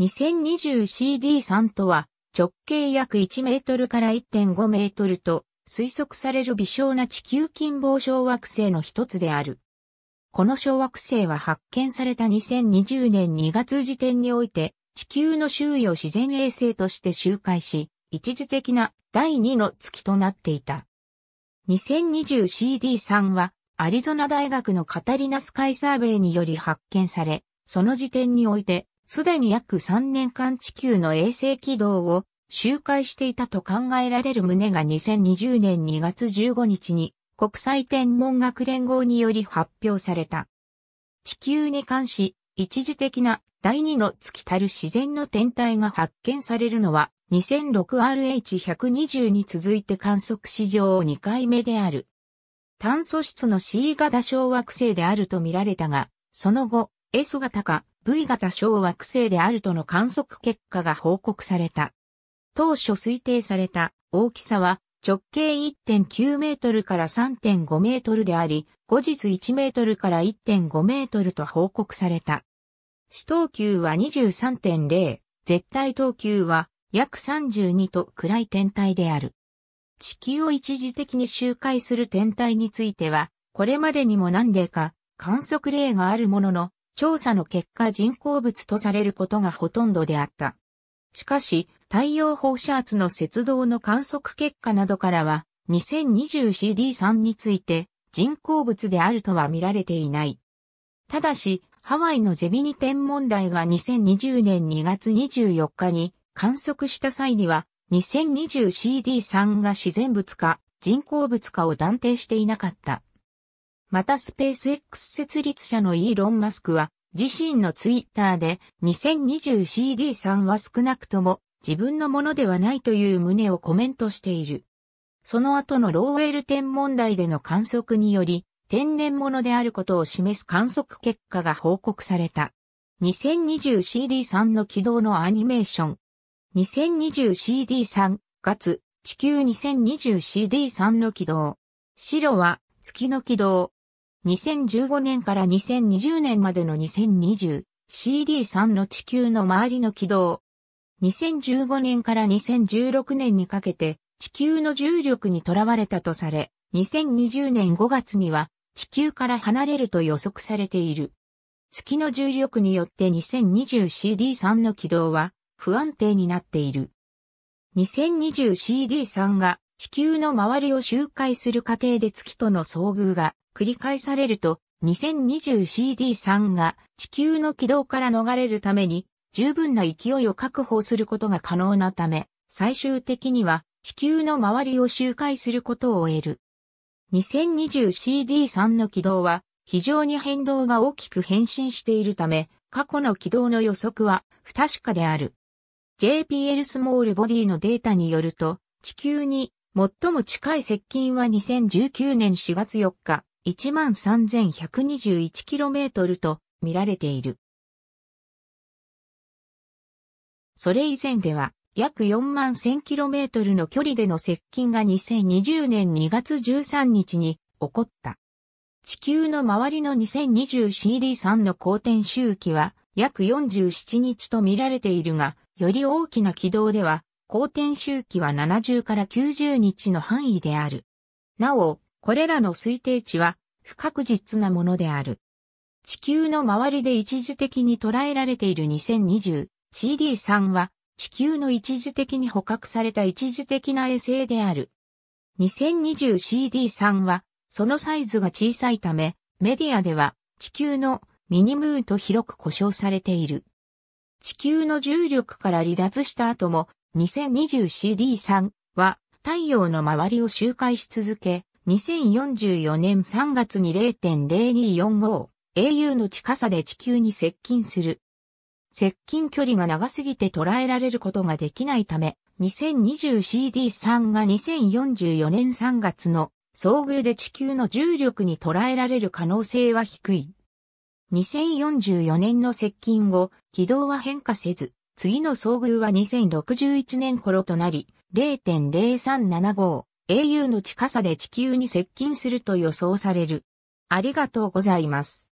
2020CD3 とは直径約1メートルから1.5メートルと推測される微小な地球近傍小惑星の一つである。この小惑星は発見された2020年2月時点において地球の周囲を自然衛星として周回し、一時的な第2の月となっていた。2020CD3 はアリゾナ大学のカタリナスカイサーベイにより発見され、その時点において、すでに約3年間地球の衛星軌道を周回していたと考えられる旨が2020年2月15日に国際天文学連合により発表された。地球に関し、一時的な第二の月たる自然の天体が発見されるのは 2006RH120 に続いて観測史上2回目である。炭素質の C 型小惑星であると見られたが、その後、S 型か V 型小惑星であるとの観測結果が報告された。当初推定された大きさは直径1.9メートルから3.5メートルであり、後日1メートルから1.5メートルと報告された。死等級は23.0、絶対等級は約32と暗い天体である。地球を一時的に周回する天体については、これまでにも何例か観測例があるものの、調査の結果人工物とされることがほとんどであった。しかし、太陽放射圧の節動の観測結果などからは、2020CD3 について人工物であるとは見られていない。ただし、ハワイのゼビニ天文台が2020年2月24日に観測した際には 2020CD3 が自然物か人工物かを断定していなかった。またスペース X 設立者のイーロン・マスクは自身のツイッターで 2020CD3 は少なくとも自分のものではないという旨をコメントしている。その後のローウェル天文台での観測により天然物であることを示す観測結果が報告された。2020CD3 の起動のアニメーション。2020CD3、月、地球 2020CD3 の軌道。白は月の軌道。2015年から2020年までの 2020CD3 の地球の周りの軌道。2015年から2016年にかけて地球の重力にとらわれたとされ、2020年5月には地球から離れると予測されている。月の重力によって 2020CD3 の軌道は不安定になっている。2020CD3 が地球の周りを周回する過程で月との遭遇が繰り返されると、2020CD3 が地球の軌道から逃れるために十分な勢いを確保することが可能なため、最終的には地球の周りを周回することを終える。2020CD3 の軌道は非常に変動が大きく変身しているため、過去の軌道の予測は不確かである。JPL スモールボディのデータによると、地球に最も近い接近は2019年4月4日、13,121km と見られている。それ以前では、約4万 1000km の距離での接近が2020年2月13日に起こった。地球の周りの 2020CD3 の公転周期は約47日と見られているが、より大きな軌道では、公転周期は70から90日の範囲である。なお、これらの推定値は不確実なものである。地球の周りで一時的に捉えられている 2020CD3 は地球の一時的に捕獲された一時的な衛星である。2020CD3 はそのサイズが小さいためメディアでは地球のミニムーンと広く呼称されている。地球の重力から離脱した後も 2020CD3 は太陽の周りを周回し続け、2044年3月に 0.0245au の近さで地球に接近する。接近距離が長すぎて捉えられることができないため、2020CD3 が2044年3月の遭遇で地球の重力に捉えられる可能性は低い。2044年の接近後、軌道は変化せず、次の遭遇は2061年頃となり、0.0375 au の近さで地球に接近すると予想される。ありがとうございます。